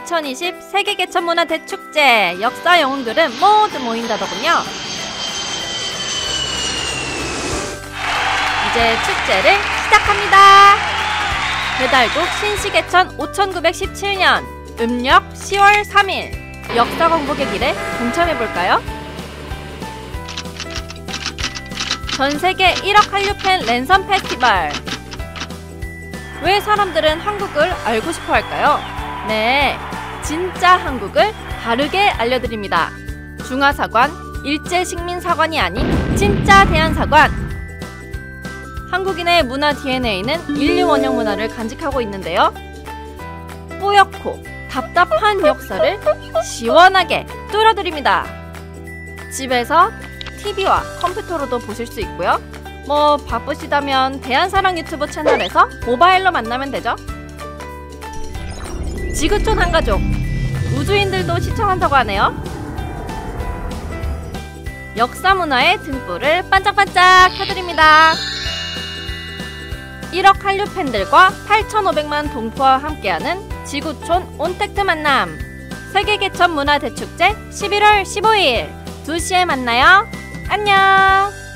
2020 세계 개천 문화 대축제 역사 영웅들은 모두 모인다더군요. 이제 축제를 시작합니다. 배달국 신시개천 5917년 음력 10월 3일 역사 공복의 길에 동참해볼까요? 전 세계 1억 한류팬 랜선 페스티벌 왜 사람들은 한국을 알고 싶어 할까요? 네, 진짜 한국을 바르게 알려드립니다. 중화사관, 일제식민사관이 아닌 진짜 대한사관 한국인의 문화 DNA는 인류 원형 문화를 간직하고 있는데요. 뿌옇고 답답한 역사를 시원하게 뚫어드립니다. 집에서 TV와 컴퓨터로도 보실 수 있고요. 뭐 바쁘시다면 대한사랑 유튜브 채널에서 모바일로 만나면 되죠. 지구촌 한 가족 우주인들도 시청한다고 하네요. 역사 문화의 등불을 반짝반짝 켜드립니다. 1억 한류 팬들과 8,500만 동포와 함께하는 지구촌 온택트 만남 세계 개천 문화 대축제 11월 15일 2시에 만나요. 안녕.